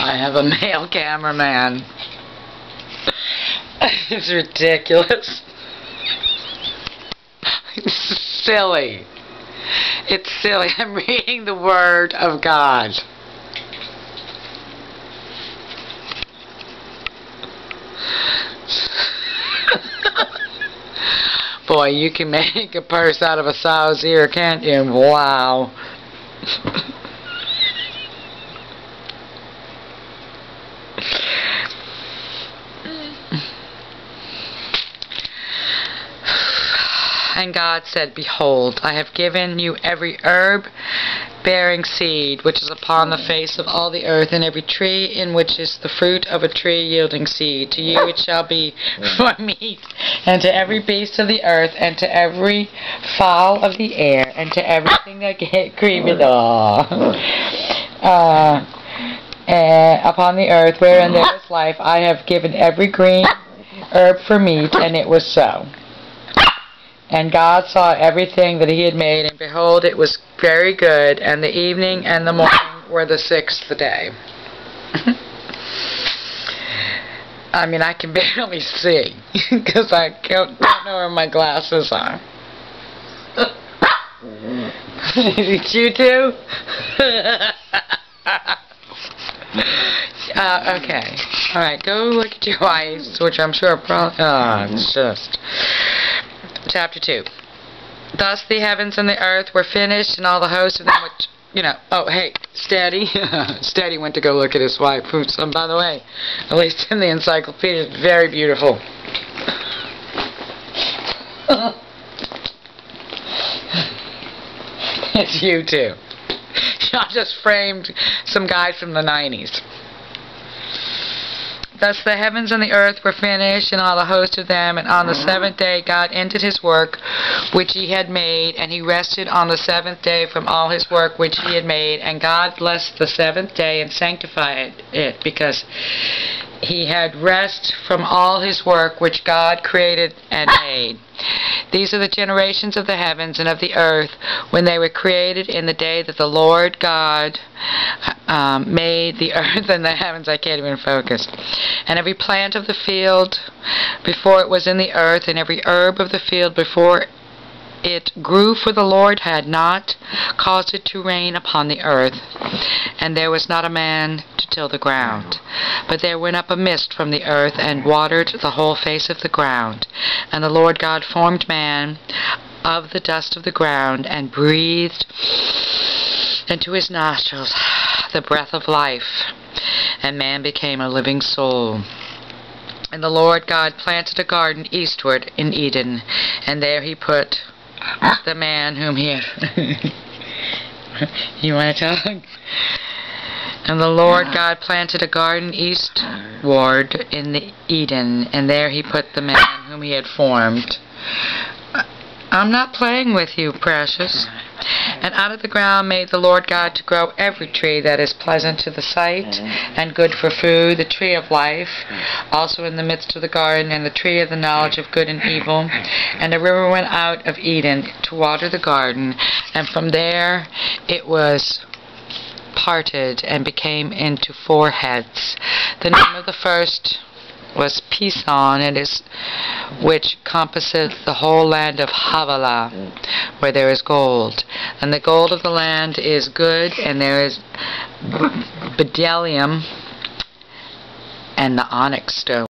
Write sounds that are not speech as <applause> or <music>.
I have a male cameraman. <laughs> it's ridiculous. It's silly. It's silly. I'm reading the Word of God. <laughs> Boy, you can make a purse out of a sow's ear, can't you? Wow. <laughs> And God said, Behold, I have given you every herb bearing seed which is upon the face of all the earth, and every tree in which is the fruit of a tree yielding seed. To you it shall be for meat, and to every beast of the earth, and to every fowl of the air, and to everything that creepeth uh, uh, upon the earth wherein there is life, I have given every green herb for meat, and it was so. And God saw everything that he had made, and behold, it was very good, and the evening and the morning were the sixth day. <laughs> I mean, I can <laughs> barely see, because I don't, don't know where my glasses are. Is <laughs> you too? uh, okay. Alright, go look at your eyes, which I'm sure probably... Oh, it's just chapter 2. Thus the heavens and the earth were finished, and all the hosts of them which, you know, oh, hey, Steady. <laughs> Steady went to go look at his wife, who, um, by the way, at least in the encyclopedia, is very beautiful. <laughs> it's you too. <laughs> I just framed some guy from the 90s. Thus the heavens and the earth were finished, and all the host of them. And on the seventh day God ended his work which he had made, and he rested on the seventh day from all his work which he had made. And God blessed the seventh day and sanctified it, because he had rest from all his work which God created and made. These are the generations of the heavens and of the earth when they were created in the day that the Lord God um, made the <laughs> earth and the heavens. I can't even focus. And every plant of the field before it was in the earth, and every herb of the field before it grew, for the Lord had not caused it to rain upon the earth, and there was not a man to till the ground. But there went up a mist from the earth, and watered the whole face of the ground. And the Lord God formed man of the dust of the ground, and breathed into his nostrils the breath of life, and man became a living soul. And the Lord God planted a garden eastward in Eden, and there he put Ah. the man whom he had. <laughs> you want to talk? And the Lord God planted a garden eastward in the Eden, and there he put the man whom he had formed. I'm not playing with you, precious. And out of the ground made the Lord God to grow every tree that is pleasant to the sight and good for food, the tree of life, also in the midst of the garden, and the tree of the knowledge of good and evil. And a river went out of Eden to water the garden, and from there it was parted and became into four heads. The name of the first was Pison, and is which compasseth the whole land of Havilah, where there is gold. And the gold of the land is good, and there is bdellium and the onyx stone.